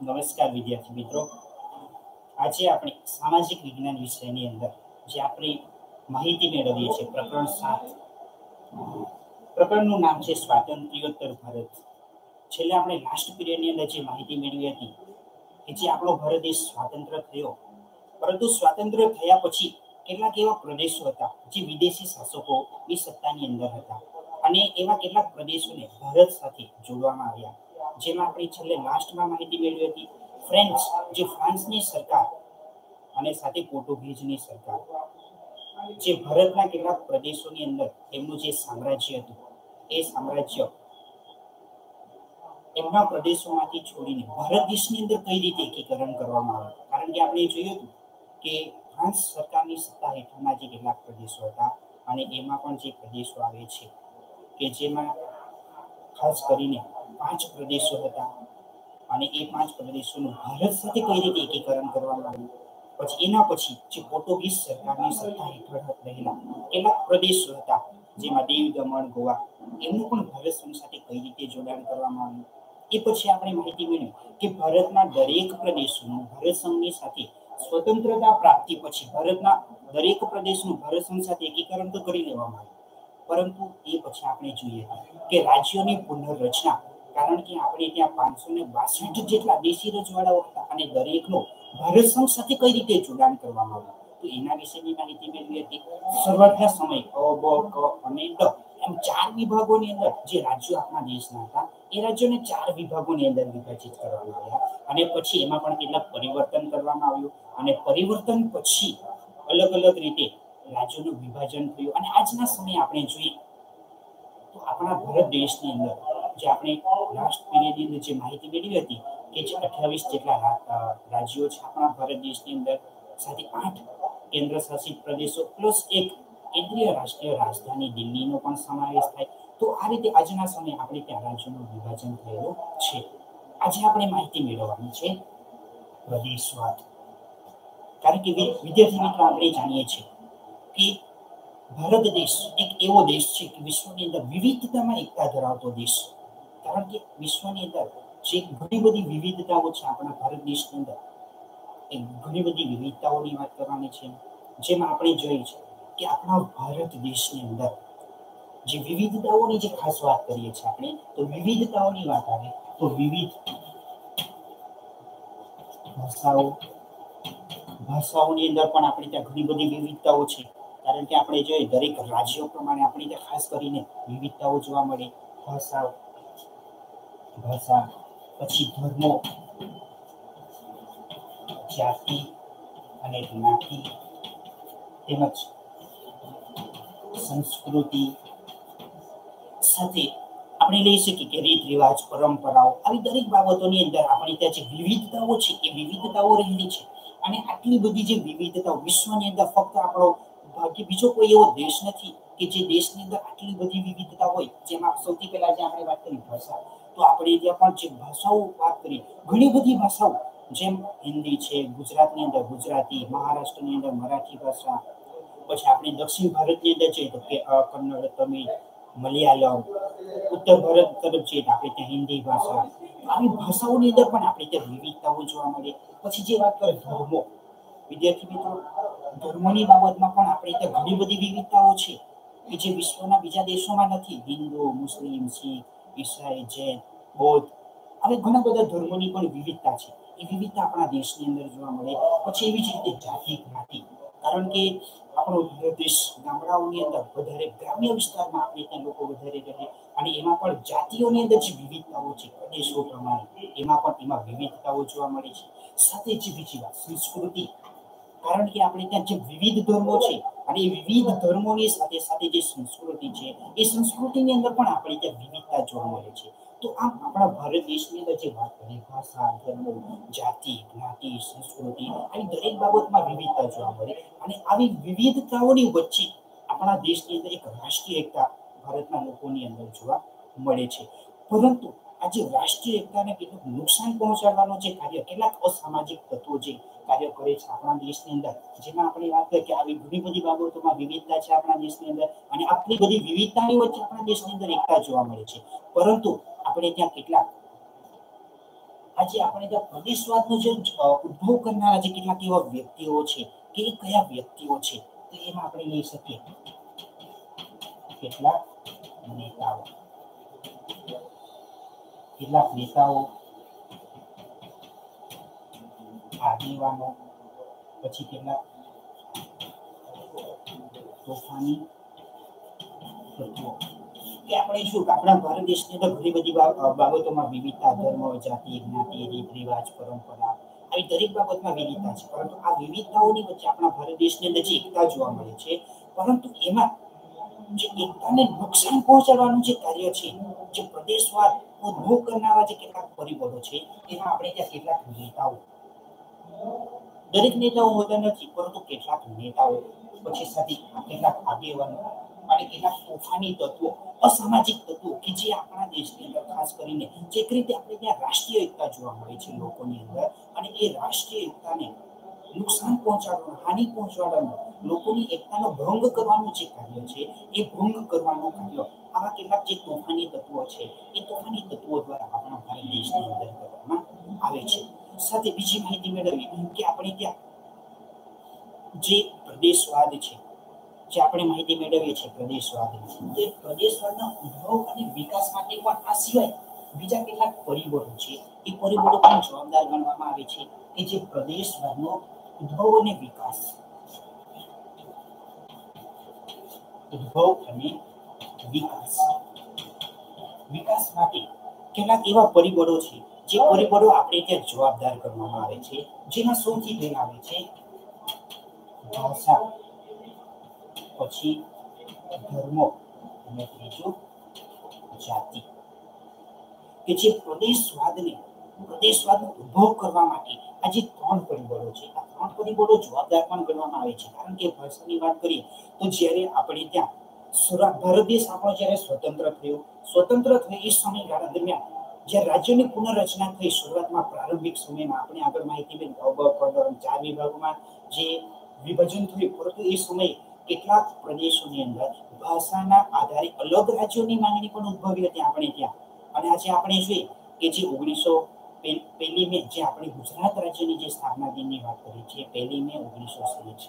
નમસ્કાર વિદ્યાર્થી મિત્રો. આજે આપણે સામાજિક વિજ્ઞાન વિષયની અંદર જે આપણે માહિતી મેળવીએ છીએ, પ્રકરણ સાત. પ્રકરણનું નામ છે સ્વાતંત્ર્યોત્તર ભારત. છેલ્લે આપણે લાસ્ટ પીરિયડની અંદર જે માહિતી મેળવી હતી કે જે આપણો ભારત દેશ સ્વાતંત્ર થયો. પરંતુ સ્વાતંત્ર્ય થયા પછી કેટલાક એવા પ્રદેશો હતા જે વિદેશી શાસકોની સત્તાની અંદર હતા. અને એવા કેટલાક પ્રદેશોને ભારત સાથે જોડવામાં આવ્યા, જેમાં આપણે છેલ્લે લાસ્ટમાં માહિતી મેળવી હતી. ફ્રેન્ચ જે ફ્રાન્સની સરકાર અને સાથે પોર્ટુગીઝની સરકાર, જે ભારતના કેટલાક પ્રદેશોની અંદર એમનું જે સામ્રાજ્ય હતું, એ સામ્રાજ્ય એમના પ્રદેશોમાંથી છોડીને ભારત દેશની અંદર કઈ રીતે એકીકરણ કરવામાં આવે કારણ કે આપણે જોયું હતું કે ફ્રાન્સ સરકારની સત્તા હેઠળના જે કેટલાક પ્રદેશો હતા અને એમાં પણ જે પ્રદેશો આવે છે કે જેમાં ખાસ કરીને પાંચ પ્રદેશો હતા અને એ પાંચ પ્રદેશોનું ભારત સાથે કઈ રીતે એકીકરણ કરવામાં આવ્યું? પછી એના પછી જે પોર્ટુગીઝ સરકારની સત્તા હેઠળ રહેલા કેટલાક પ્રદેશો હતા, જેમાં દીવ દમણ, ગોવા, એમનું પણ ભારત સંઘ સાથે કઈ રીતે જોડાણ કરવામાં આવ્યું? એ પછી આપણે માહિતી મેળવી કે ભારતના દરેક પ્રદેશોનું ભારત સંઘની સાથે સ્વતંત્રતા પ્રાપ્તિ પછી ભારતના દરેક પ્રદેશનું ભારત સંઘ સાથે એકીકરણ તો કરી લેવામાં આવ્યું. પરંતુ એ પછી આપણે જોઈએ કે રાજ્યોની પુનર્રચના કારણ કે આપણે ત્યાં પાંચસો ને બાસઠ જેટલા દેશી રજવાડાઓ હતા અને દરેકનો ભારત સંઘ સાથે કઈ રીતે જોડાણ કરવામાં આવ્યું? તો એના વિશેની માહિતી મેળવી હતી શરૂઆતના સમય અ, બ, ક અને ડ. એમ ચાર વિભાગોની અંદર જે રાજ્યો આપણા દેશના હતા, એ રાજ્યોને ચાર વિભાગોની અંદર વિભાજિત કરવામાં આવ્યા. અને પછી એમાં પણ કેટલાક પરિવર્તન કરવામાં આવ્યું. અને પરિવર્તન પછી અલગ અલગ રીતે રાજ્યોનું વિભાજન થયું. અને આજના સમયે આપણે જોઈએ તો આપણા ભારત દેશની અંદર જે આપણે લાસ્ટ પીરિયડની અંદર જે માહિતી મેળવી હતી કે જે અઠ્યાવીસ જેટલા રાજ્યો છે આપણા ભારત દેશની અંદર, સાથે આઠ કેન્દ્ર શાસિત પ્રદેશો પ્લસ એક કેન્દ્રીય રાષ્ટ્રીય રાજધાની દિલ્હીનો પણ સમાવેશ થાય. તો આ રીતે આજના સમયે આપણે ત્યાં રાજ્યોનું વિભાજન થયેલું છે. આજે આપણે માહિતી મેળવવાની છે. પ્રદેશવાદ. કારણ કે વિદ્યાર્થી મિત્રો, આપણે જાણીએ છીએ કે ભારત દેશ એક એવો દેશ છે કે વિશ્વની અંદર વિવિધતામાં એકતા ધરાવતો દેશ. કારણ કે વિશ્વની અંદર જે ઘણી બધી વિવિધતાઓ છે આપણા ભારત દેશની અંદર, એ ઘણી બધી વિવિધતાઓની વાત કરવાની છે. જેમાં આપણે જોઈએ છે કે આપણા ભારત દેશની અંદર જે વિવિધતાઓની જે ખાસ વાત કરીએ છીએ આપણે, તો વિવિધતાઓની વાત આવે તો વિવિધ ભાષાઓ, ભાષાઓની અંદર પણ આપણે ત્યાં ઘણી બધી વિવિધતાઓ છે. કારણ કે આપણે જોઈએ દરેક રાજ્યો પ્રમાણે આપણી ત્યાં ખાસ કરીને વિવિધતાઓ જોવા મળી. ભાષા ભાષા, પછી ધર્મો, જાતિ અને જ્ઞાતિ, તેમજ સંસ્કૃતિ સાથે આપણે લઈ શકીએ કે રીત રિવાજ, પરંપરાઓ આવી દરેક બાબતોની અંદર આપણી ત્યાં જે વિવિધતાઓ છે એ વિવિધતાઓ રહેલી છે. અને આટલી બધી જે વિવિધતાઓ વિશ્વની અંદર ફક્ત આપણો બાકી બીજો કોઈ એવો દેશ નથી કે જે દેશની અંદર આટલી બધી વિવિધતા હોય, જેમાં સૌથી પહેલા જે આપણે વાત કરી ભાષા, તો આપણે ત્યાં પણ જે ભાષાઓ વાત કરી, ઘણી બધી ભાષાઓ, જેમ હિન્દી છે, ગુજરાતની અંદર ગુજરાતી, મહારાષ્ટ્રની અંદર મરાઠી ભાષા, પછી આપણે દક્ષિણ ભારતની અંદર જોઈએ તો કે કન્નડ, તમિલ, મલયાલમ, ઉત્તર ભારત તરફ જઈએ તો આપણે ત્યાં હિન્દી ભાષા આવી ભાષાઓની અંદર પણ આપણે ત્યાં વિવિધતાઓ જોવા મળે. પછી જે વાત કરે ધર્મો, વિદ્યાર્થી મિત્રો ધર્મોની બાબતમાં પણ આપણે ત્યાં ઘણી બધી વિવિધતાઓ છે કે જે વિશ્વના બીજા દેશોમાં નથી. હિન્દુ, મુસ્લિમ, શીખ, ઈસાઈ, જૈન, બૌદ્ધ, આવી ઘણા બધા ધર્મોની પણ વિવિધતા છે. એ વિવિધતા આપણા દેશની અંદર જોવા મળે. પછી એવી જ રીતે જાતિ, જ્ઞાતિ. કારણ કે આપણો દેશ ગામડાઓની અંદર વધારે ગ્રામ્ય વિસ્તારમાં આપણે ત્યાં લોકો વધારે રહે અને એમાં પણ જાતિઓની અંદર જે વિવિધતાઓ છે, પ્રદેશો પ્રમાણે, એમાં પણ એમાં વિવિધતાઓ જોવા મળે છે. સાથે જે બીજી વાત, સંસ્કૃતિ. કારણ કે આપણે ત્યાં જે વિવિધ ધર્મો છે અને એ વિવિધ ધર્મોની સાથે સાથે જે સંસ્કૃતિ છે, એ સંસ્કૃતિની અંદર પણ આપણે ત્યાં વિવિધતા જોવા મળે છે. તો આમ આપણા ભારત દેશની અંદર જે વાત કરીએ, ભાષા, ધર્મો, જાતિ, જ્ઞાતિ, સંસ્કૃતિ, આવી દરેક બાબતમાં વિવિધતા જોવા મળે. અને આવી વિવિધતાઓની વચ્ચે આપણા દેશની અંદર એક રાષ્ટ્રીય એકતા ભારતના લોકોની અંદર જોવા મળે છે. પરંતુ આજે રાષ્ટ્રીય એકતાને કેટલું નુકસાન પહોંચાડવાનું જે કાર્ય, કેટલાક અસામાજિક તત્વો જે કાર્ય કરે છે આપણા દેશની અંદર, જેમાં આપણે વાત કરીએ કે આવી ઘણી બધી બાબતોમાં વિવિધતા છે આપણા દેશની અંદર અને આટલી બધી વિવિધતાની વચ્ચે આપણા દેશની અંદર એકતા જોવા મળે છે. પરંતુ આપણે ત્યાં કેટલાક, આજે આપણે ત્યાં પ્રદેશવાદનો જે ઉદ્ભવ કરનારા જે કેટલાક એવા વ્યક્તિઓ છે, કે કયા વ્યક્તિઓ છે, તો એમાં આપણે લઈ શકીએ. કેટલાક નેતાઓ. કેટલાક નેતાઓ આગેવાનો, પછી કેટલાક તોફાની તત્વો. કે આપણે શું આપણા ભારત દેશની અંદર ઘણી બધી બાબતોમાં વિવિધતા, ધર્મ, જાતિ, જ્ઞાતિ, રીત, રિવાજ, પરંપરા આવી દરેક બાબતમાં વિવિધતા છે. પરંતુ આ વિવિધતાઓની વચ્ચે આપણા ભારત દેશની અંદર જે એકતા જોવા મળે છે, પરંતુ એમાં જે એકતાને નુકસાન પહોંચાડવાનું જે કાર્ય છે જે પ્રદેશવાદ ઉદ્ભવ કરનારા જે કેટલાક પરિબળો છે એમાં આપણે ત્યાં કેટલાક નેતાઓ. દરેક નેતાઓ હોતા નથી, પરંતુ કેટલાક નેતાઓ, પછી સાથે કેટલાક આગેવાનો અને કેટલાક તોફાની તત્વો, અસામાજિક તત્વો કે જે આપણા દેશની અંદર ખાસ કરીને જે રીતે આપણે ત્યાં રાષ્ટ્રીય એકતા જોવા મળે છે લોકોની અંદર, અને એ રાષ્ટ્રીય એકતાને નુકસાન પહોંચાડવાનું હાનિ પહોંચાડવાનું, લોકોની એકતાનો ભંગ કરવાનું જે કાર્ય છે, એ ભંગ કરવાનું કાર્ય. આવા કેટલાક જે તોફાની તત્વો છે, એ તોફાની તત્વો દ્વારા આપણા ભારત દેશની અંદર કરવામાં આવે છે. સાથે બીજી માહિતી મેળવી કે આપણે ત્યાં જે પ્રદેશવાદ છે, જે આપણે માહિતી મેળવીએ છીએ પ્રદેશવાદ તે પ્રદેશવાદના ઉદ્ભવ અને વિકાસ માટે પણ આ સિવાય બીજા કેટલાક પરિબળો છે, એ પરિબળો પણ જવાબદાર ગણવામાં આવે છે કે જે પ્રદેશવાદનો ઉદ્ભવ અને વિકાસ. ઉદ્ભવ અને વિકાસ. વિકાસ માટે કેટલાક એવા પરિબળો છે, જે પરિબળો આપણે ત્યાં જવાબદાર કરવામાં આવે છે, જેમાં સૌથી પહેલા આવે છે ભાષા, પછી ધર્મો અને ત્રીજું જાતિ. કે જે પ્રદેશવાદને, પ્રદેશવાદનો ઉદ્ભવ કરવા માટે આ જે ત્રણ પરિબળો છે. આ ત્રણ પરિબળો જવાબદાર પણ ગણવામાં આવે છે. કારણ કે ભાષાની વાત કરીએ તો જ્યારે આપણે ત્યાં ભારત દેશ આપણો જ્યારે સ્વતંત્ર થયો સ્વતંત્ર થયો એ સમયગાળા દરમિયાન જ્યારે રાજ્યની પુનઃરચના થઈ શરૂઆતમાં પ્રારંભિક સમયમાં આપણે આગળ માહિતી મેં ચાર વિભાગોમાં જે વિભાજન થયું, પરંતુ એ સમયે કેટલાક પ્રદેશોની અંદર ભાષાના આધારે અલગ રાજ્યોની માંગણી પણ ઉદ્ભવી હતી આપણે ત્યાં. અને આજે આપણે જોઈએ કે જે ઓગણીસો પહેલી મે જે આપણે ગુજરાત રાજ્યની જે સ્થાપના દિનની વાત કરીએ છીએ, પહેલી મે ઓગણીસો છે.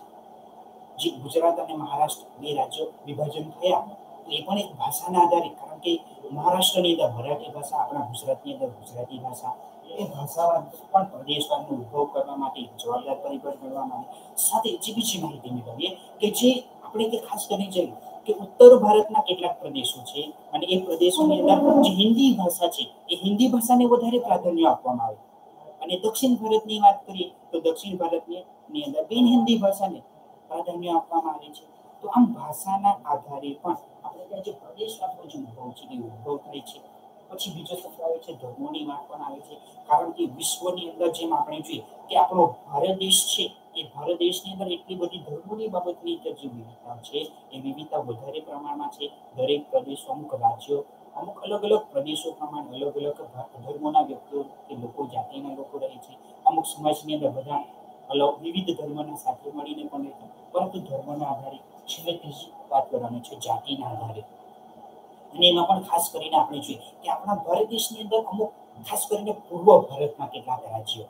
જે ગુજરાત અને મહારાષ્ટ્ર બે રાજ્યો વિભાજન થયા એ પણ એક ભાષાના આધારે, કારણ કે મહારાષ્ટ્રની અંદર મરાઠી ભાષા, આપણા ગુજરાતની અંદર ગુજરાતી ભાષા, એ ભાષાવાદ પણ પ્રદેશવાદનો ઉદ્ભવ કરવા માટે, જવાબદાર પરિબળ ગણવામાં આવે સાથે જે બીજી માહિતી મેળવીએ, કે જે આપણે તે ખાસ કરીને જોઈએ કે ઉત્તર ભારતના કેટલાક પ્રદેશો છે અને એ પ્રદેશોની અંદર જે હિન્દી ભાષા છે, એ હિન્દી ભાષાને વધારે પ્રાધાન્ય આપવામાં આવે. અને દક્ષિણ ભારતની વાત કરીએ, તો દક્ષિણ ભારતની અંદર બિન હિન્દી ભાષાને પ્રાધાન્ય આપવામાં આવે છે. તો આમ ભાષાના આધારે પણ આપણે ત્યાં જે પ્રદેશવાદનો જે ઉદ્ભવ છે, એ ઉદ્ભવ થાય છે. પછી બીજો શબ્દ આવે છે, ધર્મોની વાત પણ આવે છે. કારણ કે વિશ્વની અંદર જેમ આપણે જોઈએ કે આપણો ભારત દેશ છે એ ભારત દેશની અંદર એટલી બધી ધર્મોની બાબતની જે વિવિધતા છે, એ વિવિધતા વધારે પ્રમાણમાં છે. દરેક પ્રદેશો અમુક રાજ્યો, અમુક અલગ અલગ પ્રદેશો પ્રમાણે અલગ અલગ ધર્મોના વ્યક્તિઓ કે લોકો જાતિના લોકો રહે છે. અમુક સમાજની અંદર બધા અલગ, વિવિધ ધર્મના સાથે મળીને પણ રહેતા પરંતુ ધર્મના આધારે છેલ્લે વાત કરવાની છે, જાતિના આધારે. અને એમાં પણ ખાસ કરીને આપણે જોઈએ કે આપણા ભારત દેશની અંદર અમુક ખાસ કરીને પૂર્વ ભારતમાં કેટલાક રાજ્યો,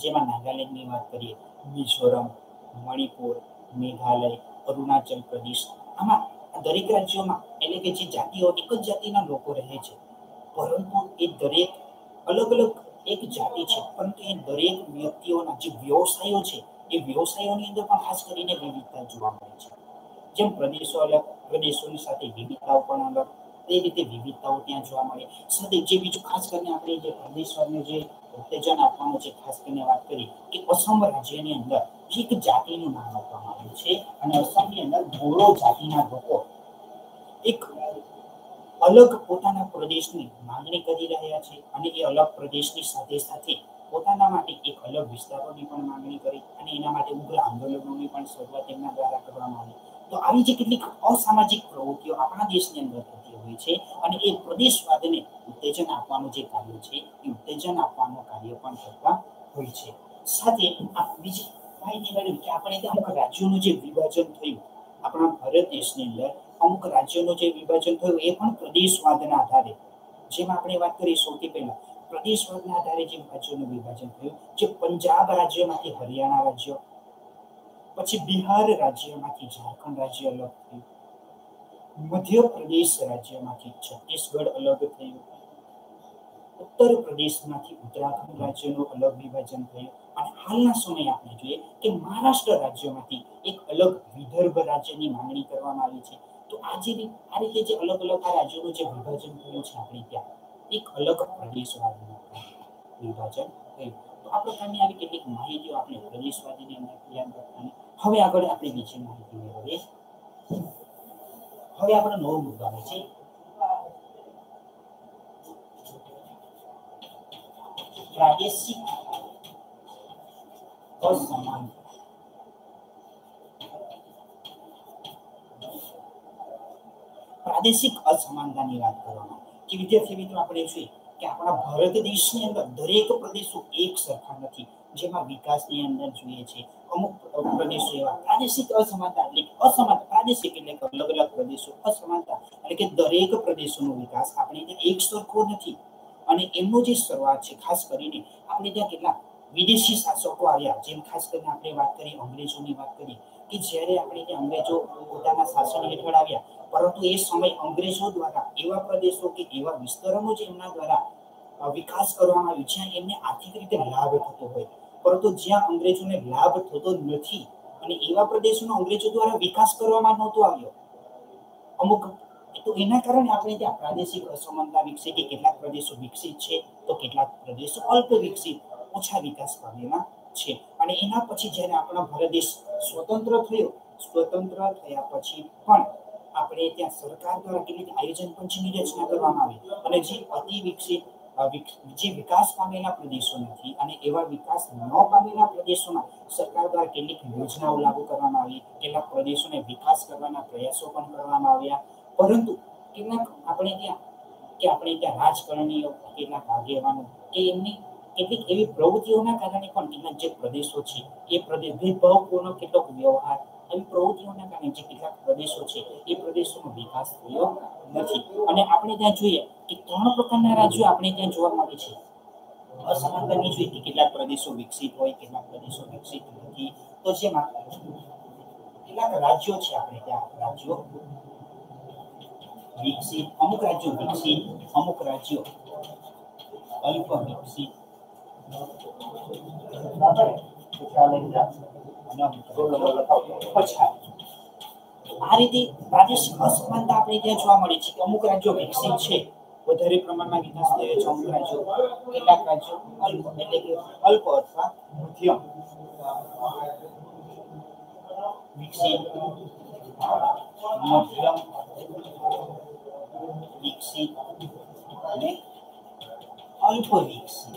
જેમાં નાગાલેન્ડની વાત કરીએ મિઝોરમ, મણિપુર, મેઘાલય, અરુણાચલ પ્રદેશ આમાં દરેક રાજ્યોમાં એટલે કે જે જાતિઓ એક જ જાતિના લોકો રહે છે. પરંતુ એ દરેક અલગ અલગ એક જાતિ છે. પરંતુ એ દરેક વ્યક્તિઓના જે વ્યવસાયો છે, એ વ્યવસાયોની અંદર પણ ખાસ કરીને વિવિધતા જોવા મળે છે. જેમ પ્રદેશો અલગ, પ્રદેશોની સાથે વિવિધતાઓ પણ અલગ તે રીતે વિવિધતાઓ ત્યાં જોવા મળે. સાથે જે બીજું ખાસ કરીને આપણે જે પ્રદેશોને જે ઉત્તેજન આપવાનું છે, ખાસ કરીને વાત કરી કે અસમ રાજ્યની અંદર એક જાતિનું નામ આપવામાં આવ્યું છે અને અસમની અંદર બોડો જાતિના લોકો એક અલગ પોતાના પ્રદેશની માંગણી કરી રહ્યા છે અને એ અલગ પ્રદેશની સાથે સાથે પોતાના માટે એક અલગ વિસ્તારોની પણ માંગણી કરી અને એના માટે ઉગ્ર આંદોલનોની પણ શરૂઆત તેમના દ્વારા કરવામાં આવી. તો આવી જે કેટલીક અસામાજિક પ્રવૃત્તિઓ આપણા દેશની અંદર થતી હોય છે અને એ પ્રદેશવાદને ઉત્તેજન આપવાનું જે કાર્ય છે, એ ઉત્તેજન આપવાનું કાર્ય પણ કરતા હોય છે. સાથે આ બીજી માહિતી મેળવી કે આપણે અમુક રાજ્યોનું જે વિભાજન થયું, આપણા ભારત દેશની અંદર અમુક રાજ્યોનું જે વિભાજન થયું એ પણ પ્રદેશવાદના આધારે. જેમાં આપણે વાત કરીએ સૌથી પહેલા, પ્રદેશવાદના આધારે જે રાજ્યોનું વિભાજન થયું, જે પંજાબ રાજ્યમાંથી હરિયાણા રાજ્ય પછી બિહાર રાજ્યમાંથી ઝારખંડ રાજ્ય અલગ થયું. મધ્યપ્રદેશ રાજ્યમાંથી છત્તીસગઢ અલગ થયું. ઉત્તર પ્રદેશમાંથી ઉત્તરાખંડ રાજ્યનું અલગ વિભાજન થયું. અને હાલના સમયે આપણે જોઈએ કે મહારાષ્ટ્ર રાજ્યમાંથી એક અલગ વિદર્ભ રાજ્યની માંગણી કરવામાં આવી છે. તો આ જે આ રીતે જે અલગ અલગ આ રાજ્યોનું જે વિભાજન થયું છે આપણે ત્યાં, એક અલગ પ્રદેશવાદીનું વિભાજન થયું. તો આ પ્રકારની આવી કેટલીક માહિતીઓ આપણે પ્રદેશવાદીની અંદર યાદ રાખવાની હવે આગળ આપણે બીજી માહિતી મેળવીએ. હવે આપણે નવો મુદ્દો આવે છે. પ્રાદેશિક અસમાન. પ્રાદેશિક અસમાનતાની વાત કરવામાં કે વિદ્યાર્થી મિત્રો, આપણે જોઈએ કે આપણા ભારત દેશની અંદર દરેક પ્રદેશો એક સરખા નથી. જેમાં વિકાસની અંદર જોઈએ છે અમુક પ્રદેશો એવા પ્રાદેશિક અસમાનતા એટલે અસમાનતા, પ્રાદેશિક એટલે અલગ અલગ પ્રદેશો, અસમાનતા એટલે કે દરેક પ્રદેશોનો વિકાસ આપણે ત્યાં એક સરખો નથી. અને એમનો જે શરૂઆત છે, ખાસ કરીને આપણે ત્યાં કેટલા વિદેશી શાસકો આવ્યા, જેમ ખાસ કરીને આપણે વાત કરીએ અંગ્રેજોની વાત કરીએ કે જ્યારે આપણે ત્યાં અંગ્રેજો પોતાના શાસન હેઠળ આવ્યા, પરંતુ એ સમય અંગ્રેજો દ્વારા એવા પ્રદેશો કે એવા વિસ્તારોનો જે એમના દ્વારા વિકાસ કરવામાં આવ્યો, જ્યાં એમને આર્થિક રીતે લાભ થતો હોય. પરંતુ જ્યાં અંગ્રેજોને લાભ થતો નથી અને એવા પ્રદેશોનો અંગ્રેજો દ્વારા વિકાસ કરવામાં નહોતો આવ્યો, અમુક તો એના કારણે આપણે ત્યાં પ્રાદેશિક અસમાનતા વિકસે કે કેટલાક પ્રદેશો વિકસિત છે, તો કેટલાક પ્રદેશો અલ્પ વિકસિત, ઓછા વિકાસ પામેલા છે. અને એના પછી જ્યારે આપણા ભારત દેશ સ્વતંત્ર થયો, સ્વતંત્ર થયા પછી પણ આપણે ત્યાં સરકાર દ્વારા કેટલીક આયોજન પંચની રચના કરવામાં આવી અને જે અતિ વિકસિત જે વિકાસ પામેલા પ્રદેશો નથી અને એવા વિકાસ ન પામેલા પ્રદેશોમાં સરકાર દ્વારા કેટલીક યોજનાઓ લાગુ કરવામાં આવી, કેટલાક પ્રદેશોને વિકાસ કરવાના પ્રયાસો પણ કરવામાં આવ્યા. પરંતુ કેટલાક આપણે ત્યાં, કે આપણે ત્યાં રાજકારણીઓ, કેટલાક આગેવાનો, કે એમની કેટલીક એવી પ્રવૃત્તિઓના કારણે પણ કેટલાક જે પ્રદેશો છે, એ પ્રદેશ ભેદભાવપૂર્ણ કેટલોક વ્યવહાર એવી પ્રવૃત્તિઓના કારણે જે કેટલાક પ્રદેશો છે, એ પ્રદેશોનો વિકાસ થયો નથી. અને આપણે ત્યાં જોઈએ કે ત્રણ પ્રકારના રાજ્યો આપણે ત્યાં જોવા મળે છે. અસમાનતાની જોઈએ કે કેટલાક પ્રદેશો વિકસિત હોય, કેટલાક પ્રદેશો વિકસિત નથી. તો જેમાં કેટલાક રાજ્યો છે આપણે ત્યાં. રાજ્યો વિકસિત, અમુક રાજ્યો વિકસિત, અમુક રાજ્યો અલ્પ વિકસિત આ રીતે પ્રાદેશિક અસમાનતા આપણે ત્યાં જોવા મળે છે અમુક રાજ્યો વિકસિત છે, વધારે પ્રમાણમાં વિકાસ થયો છે. અમુક રાજ્યો કેટલાક રાજ્યો અલ્પ, એટલે કે અલ્પ અથવા મધ્યમ વિકસિત મધ્યમ વિકસિત અને અલ્પ વિકસિત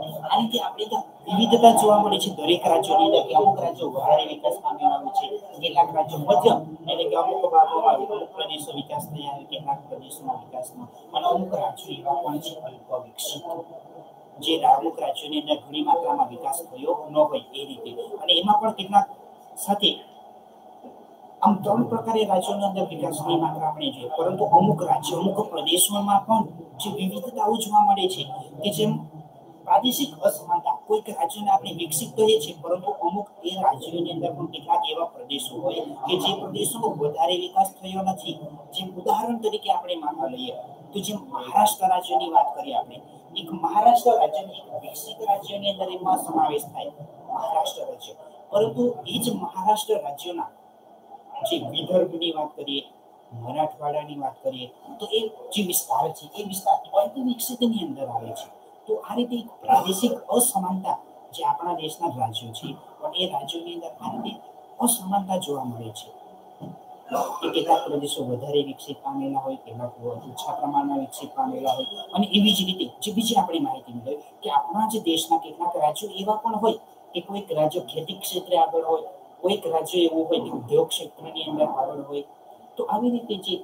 આ રીતે આપણે ત્યાં વિવિધતા જોવા મળે છે. દરેક રાજ્યોની અંદર કે અમુક રાજ્યો વધારે વિકાસ પામેલા હોય છે. કેટલાક રાજ્યો મધ્યમ એટલે કે અમુક ભાગોમાં અમુક પ્રદેશો વિકાસ થયા હોય કેટલાક પ્રદેશોમાં વિકાસમાં અને અમુક રાજ્યો એવા પણ છે અલ્પ વિકસિત જે અમુક રાજ્યોની અંદર ઘણી માત્રામાં વિકાસ થયો ન હોય એ રીતે. અને એમાં પણ કેટલાક સાથે આમ ત્રણ પ્રકારે રાજ્યોની અંદર વિકાસની માત્રા આપણે જોઈએ. પરંતુ અમુક રાજ્યો, અમુક પ્રદેશોમાં પણ જે વિવિધતાઓ જોવા મળે છે કે જેમ પ્રાદેશિક અસમાનતા. કોઈક રાજ્યોને આપણે વિકસિત કહીએ છીએ, પરંતુ અમુક એ રાજ્યોની અંદર પણ કેટલાક એવા પ્રદેશો હોય કે જે પ્રદેશોનો વધારે વિકાસ થયો નથી. જેમ ઉદાહરણ તરીકે આપણે માનવા લઈએ, તો જે મહારાષ્ટ્ર રાજ્યની વાત કરીએ આપણે, એક મહારાષ્ટ્ર રાજ્યની એક વિકસિત રાજ્યની અંદર એમાં સમાવેશ થાય મહારાષ્ટ્ર રાજ્ય. પરંતુ એ જ મહારાષ્ટ્ર રાજ્યના જે વિદર્ભની વાત કરીએ, મરાઠવાડાની વાત કરીએ, તો એ જે વિસ્તાર છે, એ વિસ્તાર અલ્પ વિકસિતની અંદર આવે છે. તો આ રીતે પ્રાદેશિક અસમાનતા જે આપણા દેશના રાજ્યો છે, પણ એ રાજ્યોની અંદર આ રીતે અસમાનતા જોવા મળે છે. કેટલાક પ્રદેશો વધારે વિકસિત પામેલા હોય, કેટલાક ઓછા પ્રમાણમાં વિકસિત પામેલા હોય, અને એવી જ રીતે જે બીજી આપણી માહિતી મળે કે આપણા જે દેશના કેટલાક રાજ્યો એવા પણ હોય કે કોઈક રાજ્ય ખેતી ક્ષેત્રે આગળ હોય, કોઈક રાજ્ય એવું હોય કે ઉદ્યોગ ક્ષેત્રની અંદર આગળ હોય. તો આવી રીતે જે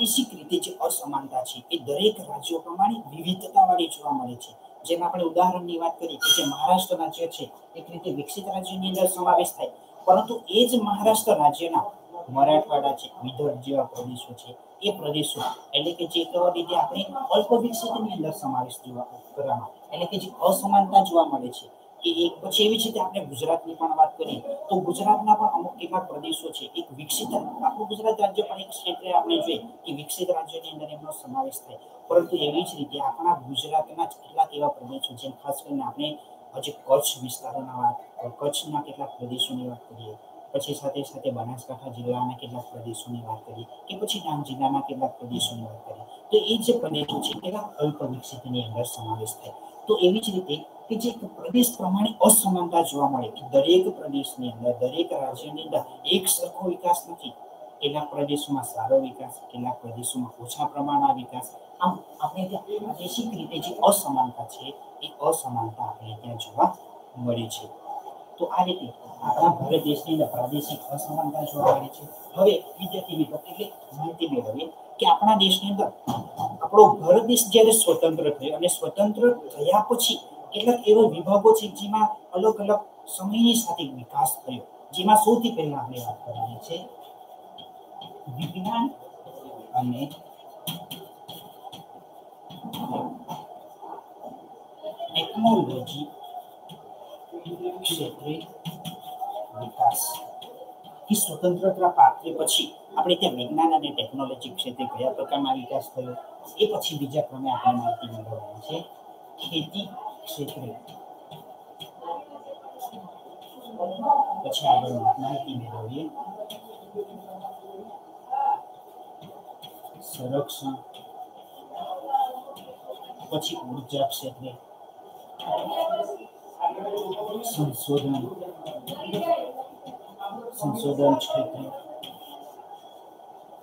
પ્રાદેશિક રીતે જે અસમાનતા છે. એ દરેક રાજ્યો પ્રમાણે વિવિધતાવાળી જોવા મળે છે. જેમ આપણે ઉદાહરણની વાત કરીએ કે જે મહારાષ્ટ્ર રાજ્ય છે, એક રીતે વિકસિત રાજ્યની અંદર સમાવેશ થાય. પરંતુ એ જ મહારાષ્ટ્ર રાજ્યના મરાઠવાડા છે, વિદર્ભ જેવા પ્રદેશો છે, એ પ્રદેશો એટલે કે જે કહેવા રીતે આપણે અલ્પ વિકસિતની અંદર સમાવેશ જોવા કરવામાં એટલે કે જે અસમાનતા જોવા મળે છે. કે એક પછી એવી છે કે આપણે ગુજરાતની પણ વાત કરીએ, તો ગુજરાતના પણ અમુક કેટલાક પ્રદેશો છે, એક વિકસિત આપણું ગુજરાત રાજ્ય પણ એક ક્ષેત્રે આપણે જોઈએ કે વિકસિત રાજ્યની અંદર એમનો સમાવેશ થાય. પરંતુ એવી જ રીતે આપણા ગુજરાતના જ કેટલાક એવા પ્રદેશો જેમ ખાસ કરીને આપણે હજી કચ્છ વિસ્તારોના વાત કચ્છના કેટલાક પ્રદેશોની વાત કરીએ, પછી સાથે સાથે બનાસકાંઠા જિલ્લાના કેટલાક પ્રદેશોની વાત કરીએ, કે પછી ડાંગ જિલ્લાના કેટલાક પ્રદેશોની વાત કરીએ, તો એ જે પ્રદેશો છે એના અલ્પ વિકસિતની અંદર સમાવેશ થાય. તો એવી જ રીતે કે જે પ્રદેશ પ્રમાણે અસમાનતા જોવા મળે કે દરેક પ્રદેશની અંદર, દરેક રાજ્યની અંદર એક સરખો વિકાસ નથી. કેટલાક પ્રદેશોમાં સારો વિકાસ, કેટલાક પ્રદેશોમાં ઓછા પ્રમાણમાં વિકાસ. આમ, આપણે ત્યાં પ્રાદેશિક રીતે જે અસમાનતા છે, એ અસમાનતા આપણે ત્યાં જોવા મળે છે. તો આ રીતે આપણા ભારત દેશની અંદર પ્રાદેશિક અસમાનતા જોવા મળે છે. હવે વિદ્યાર્થી મિત્રો, એટલે માહિતી મેળવીએ કે આપણા દેશની અંદર આપણો ભારત દેશ જ્યારે સ્વતંત્ર થયો અને સ્વતંત્ર થયા પછી કેટલાક એવા વિભાગો છે જેમાં અલગ અલગ સમયની સાથે વિકાસ થયો. જેમાં સૌથી પહેલા આપણે વાત કરવાની છે વિજ્ઞાન અને ટેકનોલોજી ક્ષેત્રે વિકાસ. કે સ્વતંત્રતા પાત્ર પછી આપણે ત્યાં વિજ્ઞાન અને ટેકનોલોજી ક્ષેત્રે કયા પ્રકારના વિકાસ થયો, એ પછી બીજા ક્રમે આપણે માહિતી મેળવવાની છે. ખેતી ક્ષેત્રે પછી આગળ માહિતી મેળવીએ સંરક્ષણ પછી ઊર્જા ક્ષેત્રે સંશોધન સંશોધન ક્ષેત્રે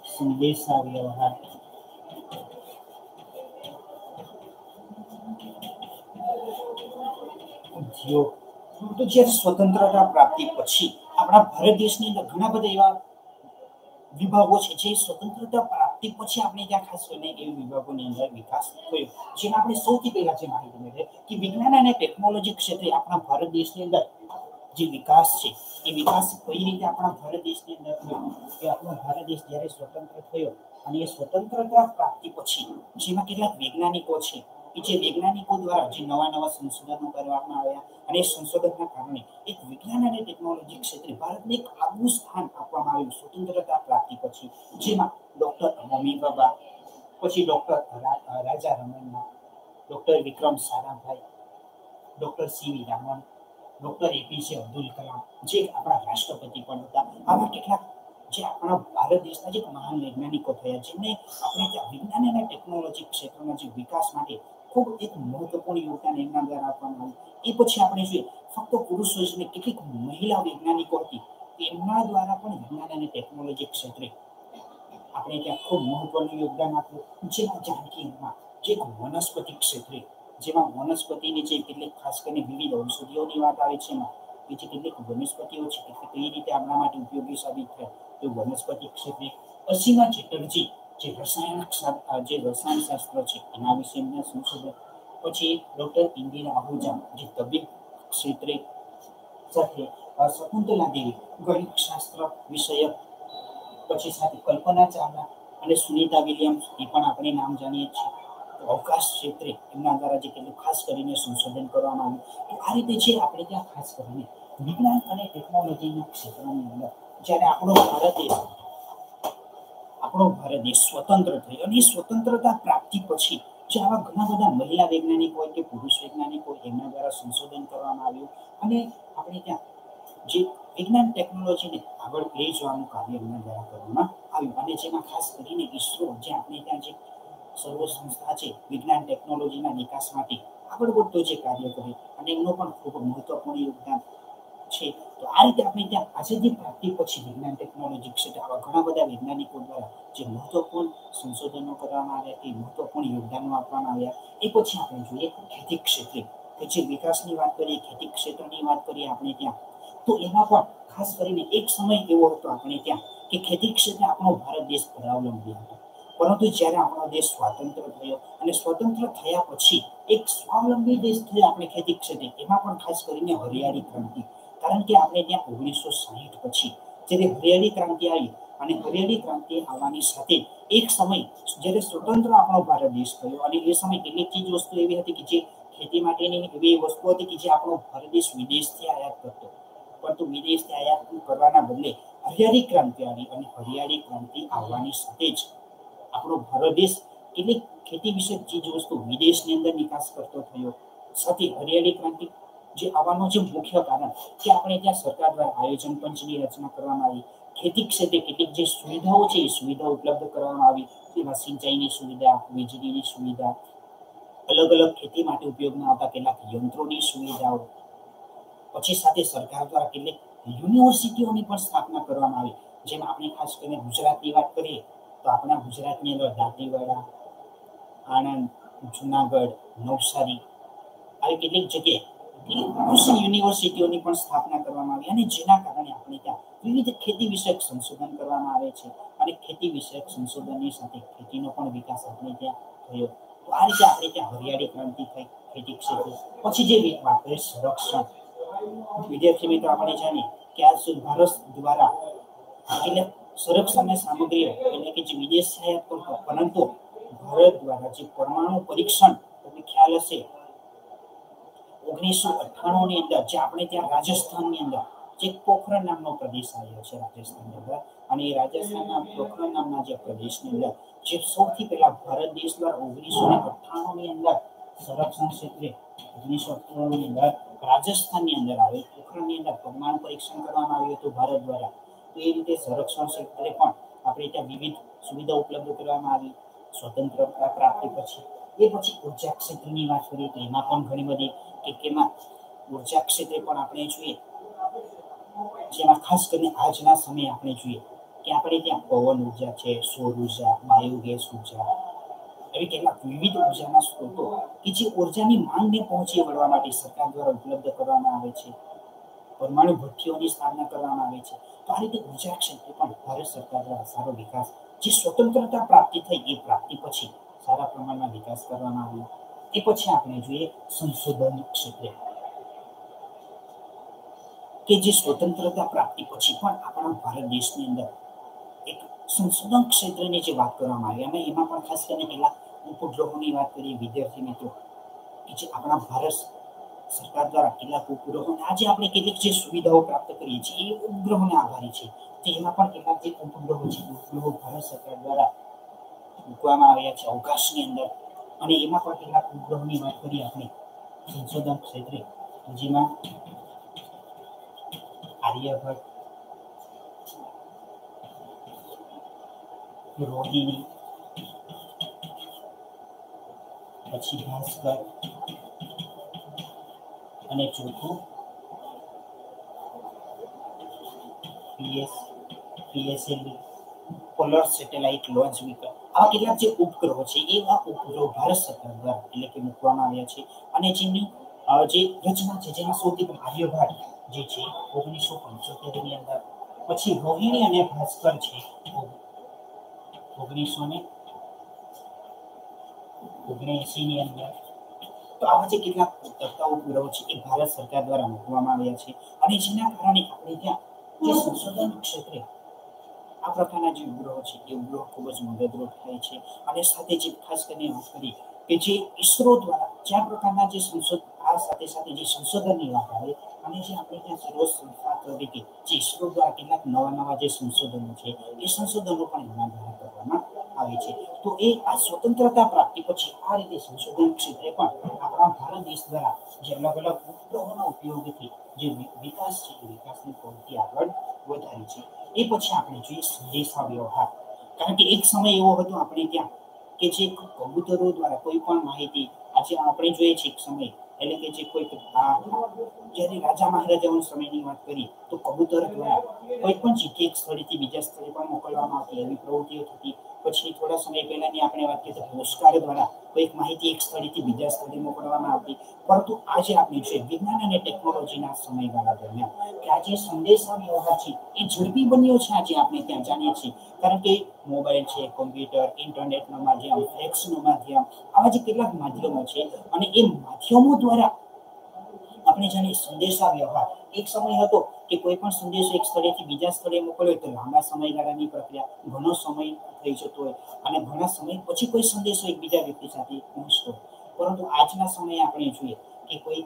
સંદેશા વ્યવહાર ઉદ્યોગ તો જ્યારે સ્વતંત્રતા પ્રાપ્તિ પછી આપણા ભારત દેશની અંદર ઘણા બધા એવા વિભાગો છે જે સ્વતંત્રતા પ્રાપ્તિ પછી આપણે ત્યાં ખાસ કરીને એ વિભાગોની અંદર વિકાસ થયો. જેમાં આપણે સૌથી પહેલા જે માહિતી મેળવે કે વિજ્ઞાન અને ટેકનોલોજી ક્ષેત્રે આપણા ભારત દેશની અંદર જે વિકાસ છે, એ વિકાસ કઈ રીતે આપણા ભારત દેશની અંદર થયો? કે આપણો ભારત દેશ જ્યારે સ્વતંત્ર થયો અને એ સ્વતંત્રતા પ્રાપ્તિ પછી જેમાં કેટલાક વૈજ્ઞાનિકો છે જે વૈજ્ઞાનિકો દ્વારા જે નવા નવા સંશોધનો કરવામાં આવ્યા અને સંશોધનના કારણે એક વિજ્ઞાન અને ટેકનોલોજી ક્ષેત્રે ભારતને એક આગવું સ્થાન આપવામાં આવ્યું સ્વતંત્રતા પ્રાપ્તિ પછી, જેમાં ડોક્ટર હોમી બાબા, પછી doctor Raja Ramanna doctor Vikram Sarabhai doctor CV Raman doctor APJ Abdul Kalam, જે આપણા રાષ્ટ્રપતિ પણ હતા. આવા કેટલાક જે આપણા ભારત દેશના જે મહાન વૈજ્ઞાનિકો થયા, જેમને આપણે વિજ્ઞાન અને ટેકનોલોજી ક્ષેત્રના જે વિકાસ માટે ખૂબ એક મહત્વપૂર્ણ યોગદાન એમના દ્વારા આપવામાં આવ્યું. એ પછી આપણે જોઈએ, ફક્ત પુરુષો જ નહીં, કેટલીક મહિલા વૈજ્ઞાનિકો હતી. એમના દ્વારા પણ વિજ્ઞાન અને ટેકનોલોજી ક્ષેત્રે આપણે ત્યાં ખૂબ મહત્વનું યોગદાન આપ્યું. જેમાં જાનકીમાં જે એક વનસ્પતિ ક્ષેત્રે, જેમાં વનસ્પતિની જે કેટલીક ખાસ કરીને વિવિધ ઔષધિઓની વાત આવે છે એમાં બીજી કેટલીક વનસ્પતિઓ છે, કે કઈ રીતે આપણા માટે ઉપયોગી સાબિત થાય, તો વનસ્પતિ ક્ષેત્રે અસીમા ચેટર્જી જે રસાયણ જે રસાયણ શાસ્ત્ર છે, એના વિશે સંશોધન પછી ડોક્ટર ઇન્દિરા આહુજા, જે તબીબ ક્ષેત્રે સાથે શકુંતલા દેવી, ગણિત શાસ્ત્ર વિષયક, પછી સાથે કલ્પના ચાવલા અને સુનિતા વિલિયમ્સ, એ પણ આપણે નામ જાણીએ છીએ. અવકાશ ક્ષેત્રે એમના દ્વારા જે કેટલું ખાસ કરીને સંશોધન કરવામાં આવ્યું. તો આ રીતે છે આપણે ત્યાં ખાસ કરીને વિજ્ઞાન અને ટેકનોલોજીના ક્ષેત્રની અંદર, જ્યારે આપણો ભારત દેશ આપણો ભારત દેશ સ્વતંત્ર થયો અને સ્વતંત્રતા પ્રાપ્તિ પછી જે આવા ઘણા બધા મહિલા વૈજ્ઞાનિક હોય કે પુરુષ વૈજ્ઞાનિક હોય, એમના દ્વારા સંશોધન કરવામાં આવ્યું અને આપણે ત્યાં જે વિજ્ઞાન ટેકનોલોજીને આગળ લઈ જવાનું કાર્ય એમના દ્વારા કરવામાં આવ્યું અને જેમાં ખાસ કરીને ઈસરો, જે આપણે ત્યાં જે સર્વ સંસ્થા છે વિજ્ઞાન ટેકનોલોજીના વિકાસ માટે આગળ વધતો જે કાર્ય કરે અને એમનો પણ ખૂબ મહત્વપૂર્ણ યોગદાન છે. તો આ રીતે આપણે ત્યાં જે પ્રાપ્તિ પછી વિજ્ઞાન ટેકનોલોજી ક્ષેત્રે આવા ઘણા બધા વૈજ્ઞાનિકો દ્વારા જે મહત્વપૂર્ણ સંશોધનો કરવામાં આવ્યા, એ મહત્વપૂર્ણ યોગદાનો આપવામાં આવ્યા. એ પછી આપણે જોઈએ ખેતી ક્ષેત્રે, કે જે વિકાસની વાત કરીએ, ખેતી ક્ષેત્રની વાત કરીએ આપણે ત્યાં. તો એમાં પણ ખાસ કરીને એક સમય એવો હતો આપણે ત્યાં, કે ખેતી ક્ષેત્રે આપણો ભારત દેશ પરાવલંબી હતો. પરંતુ જ્યારે આપણો દેશ સ્વતંત્ર થયો અને સ્વતંત્ર થયા પછી એક સ્વાવલંબી દેશ થયો આપણે ખેતી ક્ષેત્રે, એમાં પણ ખાસ કરીને હરિયાળી ક્રાંતિ. કારણ કે આપણે ત્યાં ઓગણીસો સાહીઠ પછી જ્યારે હરિયાળી ક્રાંતિ આવી અને હરિયાળી ક્રાંતિ આવવાની સાથે એક સમય જ્યારે સ્વતંત્ર આપણો ભારત દેશ થયો અને એ સમય કેટલીક ચીજ વસ્તુ એવી હતી કે જે ખેતી માટેની એવી વસ્તુ હતી કે જે આપણો ભારત દેશ વિદેશથી આયાત કરતો. પરંતુ વિદેશથી આયાત કરવાના બદલે હરિયાળી ક્રાંતિ આવી અને હરિયાળી ક્રાંતિ આવવાની સાથે જ આપણો ભારત દેશ કેટલીક ખેતી વિષયક ચીજ વસ્તુ વિદેશની અંદર નિકાસ કરતો થયો. સાથે હરિયાળી ક્રાંતિ જે આવવાનું જે મુખ્ય કારણ કે આપણે ત્યાં સરકાર દ્વારા આયોજન પંચની રચના કરવામાં આવી. ખેતી ક્ષેત્રે કેટલીક જે સુવિધાઓ છે, એ સુવિધા ઉપલબ્ધ કરવામાં આવી. એમાં સિંચાઈની સુવિધા, વીજળીની સુવિધા અલગ અલગ ખેતી માટે ઉપયોગમાં આવતા કેટલાક યંત્રોની સુવિધાઓ. પછી સાથે સરકાર દ્વારા કેટલીક યુનિવર્સિટીઓની પણ સ્થાપના કરવામાં આવી. જેમાં આપણે ખાસ કરીને ગુજરાતની વાત કરીએ, તો આપણા ગુજરાતની અંદર દાંતીવાડા, આણંદ, જુનાગઢ, નવસારી, આવી કેટલીક જગ્યાએ કૃષિ યુનિવર્સિટીઓની પણ સ્થાપના કરવામાં આવી અને જેના કારણે આપણે ત્યાં વિવિધ ખેતી વિષયક સંશોધન કરવામાં આવે છે અને ખેતી વિષયક સંશોધનની સાથે ખેતીનો પણ વિકાસ આપણે ત્યાં થયો. તો આ રીતે આપણે ત્યાં હરિયાળી ક્રાંતિ થઈ, ખેતી ક્ષેત્રે. પછી જે વાત કરીએ સંરક્ષણ. વિદ્યાર્થી મિત્રો, આપણે જાણીએ કે આ ભારત દ્વારા એટલે સંરક્ષણની સામગ્રીઓ એટલે કે જે વિદેશ કરતો પરંતુ ભારત દ્વારા જે પરમાણુ પરીક્ષણ, તમને ખ્યાલ હશે ઓગણીસો અઠ્ઠાણું ની અંદર જે આપણે ત્યાં રાજસ્થાનની અંદર જે પોખરણ નામનો પ્રદેશ આવ્યો છે રાજસ્થાનની અંદર, અને એ રાજસ્થાનના પોખરણ નામના જે પ્રદેશની અંદર જે સૌથી પહેલા ભારત દેશ દ્વારા ઓગણીસો ને અઠ્ઠાણું ની અંદર સંરક્ષણ ક્ષેત્રે ઓગણીસો અઠ્ઠાણું ની અંદર રાજસ્થાનની અંદર આવે પોખરણની અંદર પરમાણુ પરીક્ષણ કરવામાં આવ્યું હતું ભારત દ્વારા. તો એ રીતે સંરક્ષણ ક્ષેત્રે પણ આપણે ત્યાં વિવિધ સુવિધા ઉપલબ્ધ કરવામાં આવી, સ્વતંત્રતા પ્રાપ્તિ પછી એ પછી ઊર્જા ક્ષેત્રની વાત કરીએ તો એમાં પણ ઘણી બધી કે કેમાં ઊર્જા ક્ષેત્રે પણ આપણે જોઈએ, જેમાં ખાસ કરીને આજના સમયે આપણે જોઈએ કે આપણે ત્યાં પવન ઊર્જા છે, સૌર ઊર્જા બાયોગેસ ઊર્જા, એવી કેટલાક વિવિધ ઉર્જાના સ્ત્રોતો કે જે ઉર્જાની માંગને પહોંચી વળવા માટે સરકાર દ્વારા ઉપલબ્ધ કરવામાં આવે છે, પરમાણુ ભઠ્ઠીઓની સ્થાપના કરવામાં આવે છે. તો આ રીતે ઊર્જા ક્ષેત્રે પણ ભારત સરકાર દ્વારા સારો વિકાસ, જે સ્વતંત્રતા પ્રાપ્તિ થઈ એ પ્રાપ્તિ પછી સારા પ્રમાણમાં વિકાસ કરવામાં આવ્યો. એ પછી આપણે જોઈએ સંશોધન ક્ષેત્રે. કે જે સ્વતંત્રતા પ્રાપ્તિ પછી પણ આપણા ભારત દેશની અંદર એક સંશોધન ક્ષેત્રની જે વાત કરવામાં આવી, અને એમાં પણ ખાસ કરીને કેટલાક ઉપગ્રહોની વાત કરીએ, વિદ્યાર્થી મિત્રો, કે જે આપણા ભારત સરકાર દ્વારા કેટલાક ઉપગ્રહો આજે આપણે કેટલીક જે સુવિધાઓ પ્રાપ્ત કરીએ છીએ, એ ઉપગ્રહોને આભારી છે. તો એમાં પણ કેટલાક જે ઉપગ્રહો છે, ઉપગ્રહો ભારત સરકાર દ્વારા મૂકવામાં આવ્યા છે, અવકાશની અંદર. અને એમાં પણ કેટલાક ઉપગ્રહોની વાત કરીએ આપણે, સંશોધન ક્ષેત્રે જેમાં આર્યભટ્ટ, રોહિણી, પછી ભાસ્કર અને ચોથું PS, PSL, polar satellite launch vehicle આ કેટલાક જે ઉપગ્રહો છે, એ આ ઉપગ્રહો ભારત સરકાર દ્વારા એટલે કે મૂકવામાં આવ્યા છે. અને જેની જે રચના છે જેમાં સૌથી આર્યભટ્ટ જે છે, ઓગણીસો પંચોતેરની અંદર, પછી રોહિણી અને ભાસ્કર છે ઓગણીસો ને ઓગણએસી ની અંદર. તો આવા જે કેટલાક તબક્કા ઉપગ્રહો છે, એ ભારત સરકાર દ્વારા મૂકવામાં આવ્યા છે. અને જેના કારણે આપણે ત્યાં જે સંશોધન ક્ષેત્રે આ પ્રકારના જે ઉપગ્રહો છે, એ ઉપગ્રહો ખૂબ જ મદદરૂપ થાય છે. અને સાથે જે ખાસ કરીને વાત કરી કે જે ઈસરો દ્વારા જ્યાં પ્રકારના જે સંશોધન આ સાથે સાથે જે સંશોધનની વાત આવે, અને જે આપણે ત્યાં સર્વોચ્ચ સંસ્થા તરીકે જે ઈસરો દ્વારા કેટલાક નવા નવા જે સંશોધનો છે, એ સંશોધનો પણ એના દ્વારા કરવામાં આવે છે. તો એ આ સ્વતંત્રતા પ્રાપ્તિ પછી આ રીતે સંશોધન ક્ષેત્રે પણ આપણા ભારત દેશ દ્વારા જે અલગ અલગ ઉપગ્રહોના ઉપયોગથી જે વિકાસ છે, એ વિકાસની પ્રવૃત્તિ આગળ વધારી છે. એ પછી આપણે જોઈએ સંદેશા વ્યવહાર. કારણ કે એક સમય એવો હતો આપણે ત્યાં કે જે કબૂતરો દ્વારા કોઈ પણ માહિતી આજે આપણે જોઈએ છીએ એક સમય. એટલે કે જે કોઈ જ્યારે રાજા મહારાજાઓના સમયની વાત કરીએ તો કબૂતર દ્વારા કોઈ પણ ચિઠ્ઠી એક સ્થળેથી બીજા સ્થળે પણ મોકલવામાં આવતી એવી પ્રવૃત્તિઓ થતી પછી થોડા સમય પહેલાની આપણે વાત કરીએ તો પોસ્ટકાર્ડ દ્વારા કોઈક માહિતી એક સ્થળેથી બીજા સ્થળે મોકલવામાં આવતી. પરંતુ આજે આપણે જોઈએ વિજ્ઞાન અને ટેકનોલોજીના સમયગાળા દરમિયાન કે આજે સંદેશા વ્યવહાર છે, એ ઝડપી બન્યો છે આજે આપણે ત્યાં જાણીએ છીએ. કારણ કે મોબાઈલ છે, કોમ્પ્યુટર, ઇન્ટરનેટનું માધ્યમ, ફેક્સનું માધ્યમ, આવા જે કેટલાક માધ્યમો છે અને એ માધ્યમો દ્વારા આપણે જાણીએ સંદેશા વ્યવહાર એક સમય હતો કે કોઈ પણ સંદેશો એક સ્થળેથી બીજા સ્થળે મોકલ્યો તો લાંબા સમયગાળાની પ્રક્રિયા, ઘણો સમય થઈ જતો હોય અને ઘણા સમય પછી કોઈ સંદેશો એક બીજા વ્યક્તિ સાથે પહોંચતો પરંતુ આજના સમયે આપણે જોઈએ કે કોઈ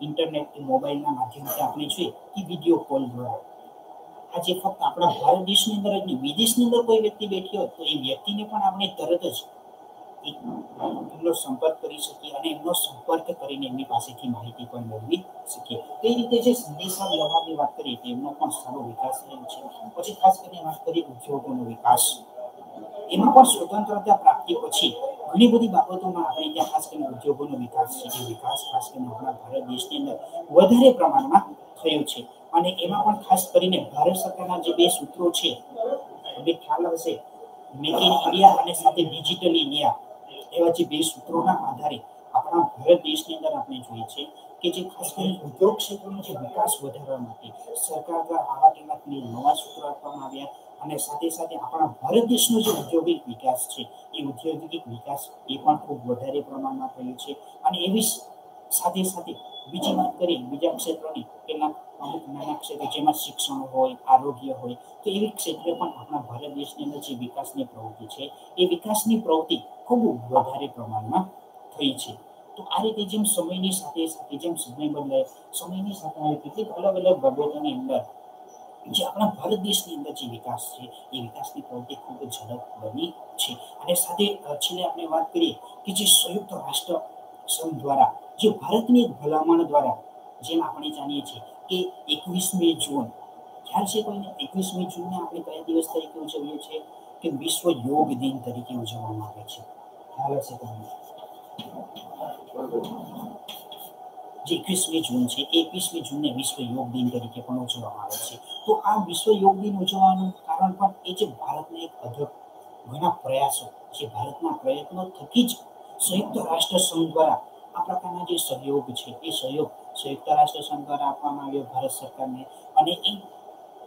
ઇન્ટરનેટ કે મોબાઈલના માધ્યમથી આપણે જોઈએ કે વીડિયો કોલ દ્વારા. આજે ફક્ત આપણા ભારત દેશની અંદર જ નહીં, વિદેશની અંદર કોઈ વ્યક્તિ બેઠી હોય તો એ વ્યક્તિને પણ આપણે તરત જ એમનો સંપર્ક કરી શકીએ અને એમનો સંપર્ક કરીને એમની પાસેથી માહિતી પણ મેળવી શકીએ. તે રીતે જે સંદેશા વ્યવહારની વાત કરીએ તો એમનો પણ સારો વિકાસ થયો છે. પછી ખાસ કરીને વાત કરીએ ઉદ્યોગોનો વિકાસ. એમાં પણ સ્વતંત્રતા પ્રાપ્તિ પછી ઘણી બધી બાબતોમાં આપણે ત્યાં ખાસ કરીને ઉદ્યોગોનો વિકાસ છે. જે વિકાસ ખાસ કરીને આપણા ભારત દેશની અંદર વધારે પ્રમાણમાં થયો છે. અને એમાં પણ ખાસ કરીને ભારત સરકારના જે બે સૂત્રો છે, તમને ખ્યાલ હશે મેક ઇન ઇન્ડિયા અને સાથે ડિજિટલ ઇન્ડિયા એવા જે બે સૂત્રોના આધારે આપણા ભારત દેશની અંદર આપણે જોઈએ છે કે જે ખાસ કરીને ઉદ્યોગ ક્ષેત્રનો જે વિકાસ વધારવા માટે સરકાર દ્વારા આવા કેટલાક નવા સૂત્રો આપવામાં આવ્યા અને સાથે સાથે આપણા ભારત દેશનો જે ઔદ્યોગિક વિકાસ છે, એ ઔદ્યોગિક વિકાસ એ પણ ખૂબ વધારે પ્રમાણમાં થયો છે. અને એવી સાથે સાથે બીજી વાત કરીએ, બીજા ક્ષેત્રોની કેટલાક અમુક નાના ક્ષેત્રો જેમાં શિક્ષણ હોય, આરોગ્ય હોય, તો એવી ક્ષેત્રે પણ આપણા ભારત દેશની અંદર જે વિકાસની પ્રવૃત્તિ છે, એ વિકાસની પ્રવૃત્તિ ખૂબ વધારે પ્રમાણમાં થઈ છે. તો આ રીતે જેમ સમયની સાથે સાથે જેમ સમય બદલાય, સમયની સાથે કેટલીક અલગ અલગ બાબતોની અંદર જે આપણા ભારત દેશની અંદર જે વિકાસ છે, એ વિકાસની પ્રવૃત્તિ ખૂબ ઝડપ બની છે. અને સાથે છેલ્લે આપણે વાત કરીએ કે જે સંયુક્ત રાષ્ટ્ર સંઘ દ્વારા, જે ભારતની ભલામણ દ્વારા, જેમ આપણે જાણીએ છીએ કે એકવીસમી જૂન, ખ્યાલ છે કોઈને? એકવીસમી જૂનને આપણે કયા દિવસ તરીકે ઉજવીએ છીએ? કે વિશ્વ યોગ દિન તરીકે ઉજવવામાં આવે છે. જે એકવીસમી જૂન છે. એકવીસમી જૂનને વિશ્વ યોગ દિન તરીકે પણ ઉજવવામાં આવે છે. તો આ વિશ્વ યોગ દિન ઉજવવાનું કારણ પણ એ જે ભારતના એક અધક ઘણા પ્રયાસો જે ભારતના પ્રયત્નો થકી જ સંયુક્ત રાષ્ટ્ર સંઘ દ્વારા આ પ્રકારના જે સહયોગ છે, એ સહયોગ સંયુક્ત રાષ્ટ્ર સંઘ દ્વારા આપવામાં આવ્યો ભારત સરકારને. અને એ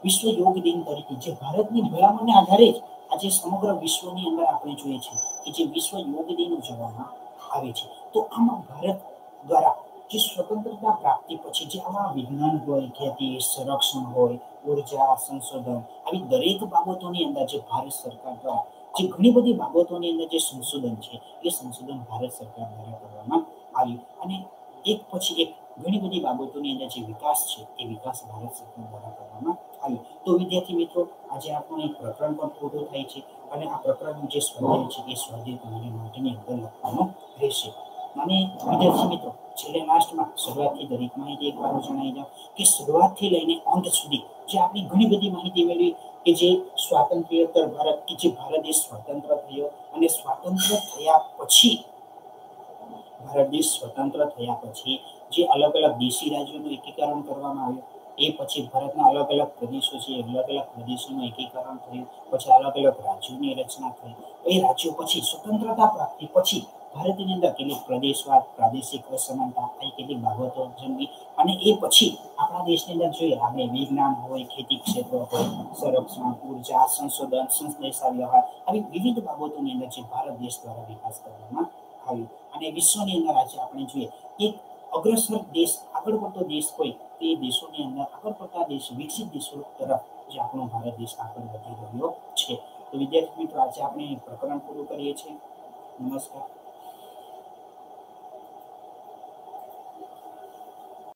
વિશ્વ યોગ દિન તરીકે જે ભારતની ભલામણને આધારે જ આજે સમગ્ર વિશ્વની અંદર આપણે જોઈએ છીએ કે જે વિશ્વ યોગ દિન ઉજવવામાં આવે છે. તો આમાં ભારત દ્વારા જે સ્વતંત્રતા પ્રાપ્તિ પછી જે આવા વિજ્ઞાન હોય, ખેતી, સંરક્ષણ હોય, ઊર્જા, સંશોધન આવી દરેક બાબતોની અંદર જે ભારત સરકાર દ્વારા જે ઘણી બધી બાબતોની અંદર જે સંશોધન છે, એ સંશોધન ભારત સરકાર દ્વારા કરવામાં આવ્યું. અને એક પછી એક ઘણી બધી બાબતોની અંદર જે વિકાસ છે, એ વિકાસ ભારત સરકાર દ્વારા કરવામાં આવ્યો તો વિદ્યાર્થી મિત્રો, આજે આપણું એક પ્રકરણ પણ પૂરું થાય છે અને આ પ્રકરણનું જે સ્વાધ્યાય છે, એ સ્વાધ્યાય તમારી માટેની અંદર લખવાનો રહેશે. અને વિદ્યાર્થી મિત્રો, છેલ્લે લાસ્ટમાં શરૂઆતથી દરેક માહિતી એક વાર જણાવી દઉં કે શરૂઆતથી લઈને અંત સુધી જે આપણી ઘણી બધી માહિતી મેળવી કે જે સ્વાતંત્ર્યોત્તર ભારત કે જે ભારત દેશ સ્વતંત્ર થયો અને સ્વાતંત્ર્ય થયા પછી, ભારત દેશ સ્વતંત્ર થયા પછી જે અલગ અલગ દેશી રાજ્યોનું એકીકરણ કરવામાં આવ્યું. એ પછી ભારતના અલગ અલગ પ્રદેશો છે અલગ અલગ પ્રદેશોનું એકીકરણ થયું પછી અલગ અલગ રાજ્યોની રચના થઈ એ રાજ્યો પછી સ્વતંત્રતા પ્રાપ્તિ, પછી ભારતની અંદર કેટલીક પ્રદેશવાદ, પ્રાદેશિક અસમાનતા આવી કેટલીક બાબતો જન્મી અને એ પછી આપણા દેશની અંદર જોઈએ, આપણે વિજ્ઞાન હોય, ખેતી ક્ષેત્ર હોય, સંરક્ષણ, ઊર્જા, સંશોધન સંદેશા વ્યવહાર, આવી વિવિધ બાબતોની અંદર જે ભારત દેશ દ્વારા વિકાસ કરવામાં આવ્યો. અને વિશ્વની અંદર આજે આપણે જોઈએ, એક અગ્રસર દેશ આગળ પડતો દેશ હોય તે દેશોની અંદર આગળ પડતા દેશ, વિકસિત દેશો તરફ જે આપણો ભારત દેશ આગળ વધી રહ્યો છે. તો વિદ્યાર્થી મિત્રો, આજે આપણે પ્રકરણ પૂરું કરીએ છીએ. નમસ્કાર.